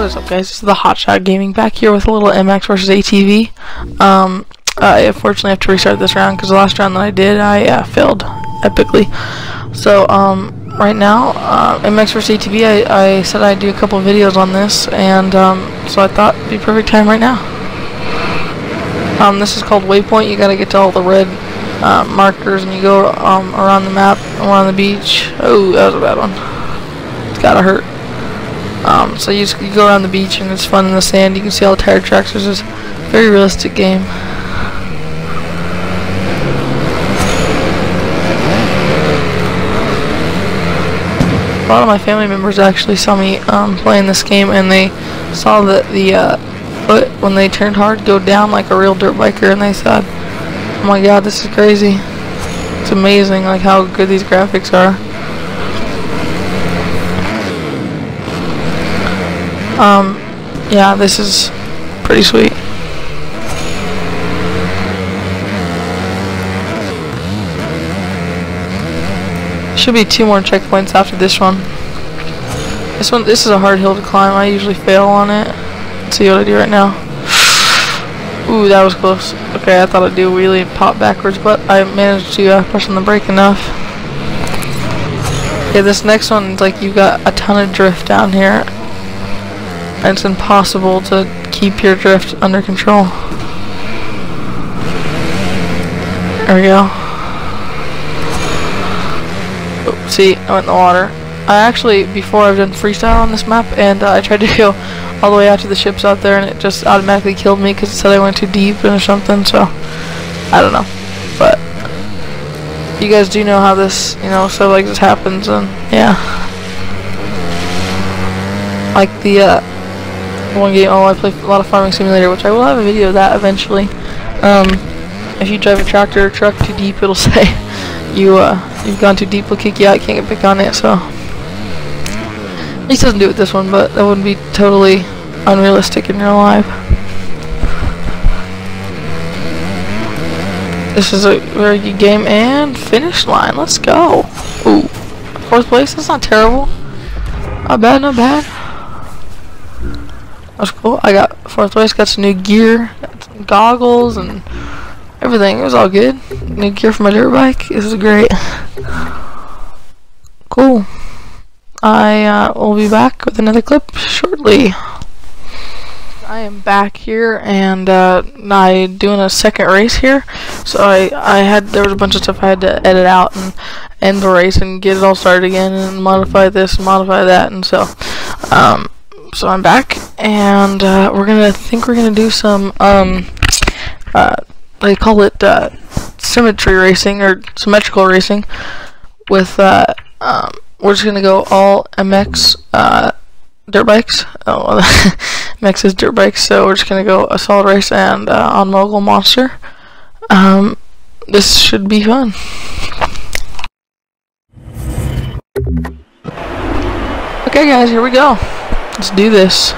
what is up guys? This is the Hotshot Gaming back here with a little MX versus ATV. Um, I unfortunately have to restart this round because the last round that I did, I uh, failed epically. So, um, right now, uh, MX versus ATV, I, I said I'd do a couple videos on this, and um, so I thought it'd be perfect time right now. Um, this is called Waypoint. You gotta get to all the red uh, markers, and you go um, around the map, around the beach. Oh, that was a bad one. It's gotta hurt. Um, so you, just, you go around the beach and it's fun in the sand. You can see all the tire tracks. It's just a very realistic game. A lot of my family members actually saw me um, playing this game and they saw that the uh, foot, when they turned hard, go down like a real dirt biker and they said, oh my god, this is crazy. It's amazing like how good these graphics are. Um, yeah, this is pretty sweet. Should be two more checkpoints after this one. This one, this is a hard hill to climb. I usually fail on it. Let's see what I do right now. Ooh, that was close. Okay, I thought I'd do a wheelie and pop backwards, but I managed to uh, press on the brake enough. Yeah, this next one, like you got a ton of drift down here it's impossible to keep your drift under control. There we go. Oh, see, I went in the water. I actually, before I've done freestyle on this map, and uh, I tried to go all the way out to the ships out there, and it just automatically killed me because it said I went too deep or something, so, I don't know. But, you guys do know how this, you know, stuff like this happens, and, yeah. Like the, uh, one game, oh I play a lot of Farming Simulator, which I will have a video of that eventually. Um, if you drive a tractor or truck too deep, it'll say you, uh, you've gone too deep, will kick you out, can't get back on it, so. At least doesn't do it this one, but that wouldn't be totally unrealistic in real life. This is a very good game, and finish line, let's go. Ooh, fourth place, that's not terrible. Not bad, not bad. That's cool. I got fourth place, got some new gear, got some goggles and everything. It was all good. New gear for my dirt bike. This is great. Cool. I uh, will be back with another clip shortly. I am back here and uh, I doing a second race here. So I I had there was a bunch of stuff I had to edit out and end the race and get it all started again and modify this, and modify that, and so um, so I'm back, and uh, we're gonna think we're gonna do some um, uh, they call it uh, symmetry racing or symmetrical racing. With uh, um, we're just gonna go all MX uh, dirt bikes. Oh, MX is dirt bikes, so we're just gonna go a solid race and uh, on Mogul Monster. Um, this should be fun. Okay, guys, here we go. Let's do this.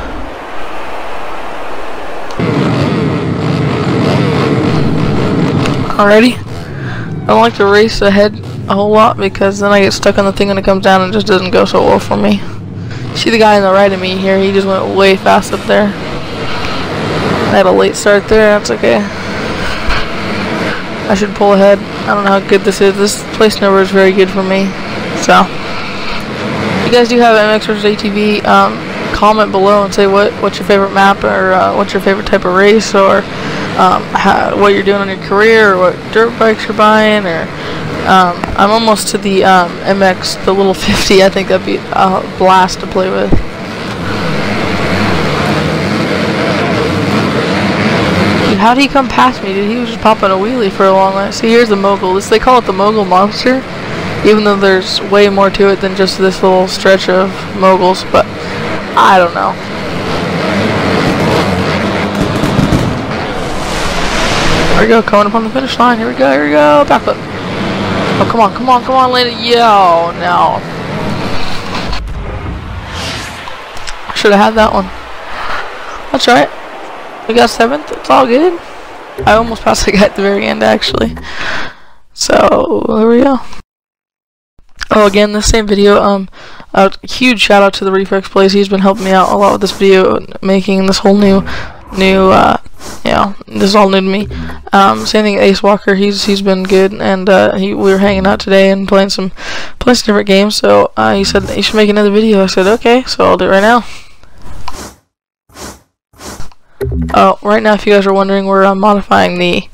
Alrighty. I don't like to race ahead a whole lot because then I get stuck on the thing when it comes down and it just doesn't go so well for me. See the guy on the right of me here, he just went way fast up there. I had a late start there, that's okay. I should pull ahead. I don't know how good this is. This place number is very good for me. So, if you guys do have MX vs ATV, um, comment below and say what what's your favorite map or uh, what's your favorite type of race or um, how, what you're doing in your career or what dirt bikes you're buying or um, I'm almost to the um, MX the little 50 I think that'd be a blast to play with. Dude, how did he come past me dude? He was just popping a wheelie for a long time. See here's the mogul. This they call it the mogul monster even though there's way more to it than just this little stretch of moguls but I don't know. We go, coming up on the finish line. Here we go, here we go. Backflip. Oh, come on, come on, come on, land it. Yo, no. Should have had that one. That's right. We got seventh. It's all good. I almost passed the guy at the very end, actually. So, there we go. Oh, again, the same video. Um, A huge shout out to the Reflex Plays. He's been helping me out a lot with this video, making this whole new, new, uh, know, this is all new to me. Um, same thing, Ace Walker. He's he's been good, and uh, he we were hanging out today and playing some, playing some different games. So uh, he said you should make another video. I said okay, so I'll do it right now. Oh, right now, if you guys are wondering, we're uh, modifying the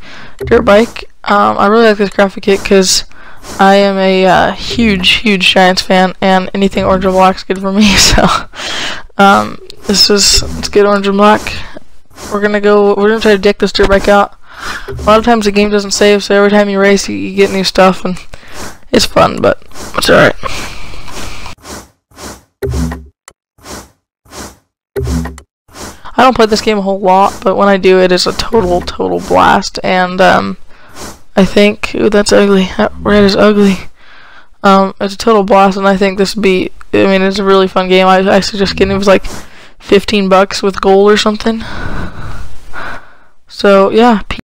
dirt bike. Um, I really like this graphic kit because I am a uh, huge, huge Giants fan, and anything orange and black is good for me. So, um, this is it's good orange and black. We're gonna go. We're gonna try to deck this dirt bike out. A lot of times the game doesn't save, so every time you race, you, you get new stuff, and it's fun, but it's alright. I don't play this game a whole lot, but when I do, it is a total, total blast, and, um, I think, ooh, that's ugly, that red is ugly, um, it's a total blast, and I think this would be, I mean, it's a really fun game, I, I suggest getting it was like 15 bucks with gold or something, so, yeah,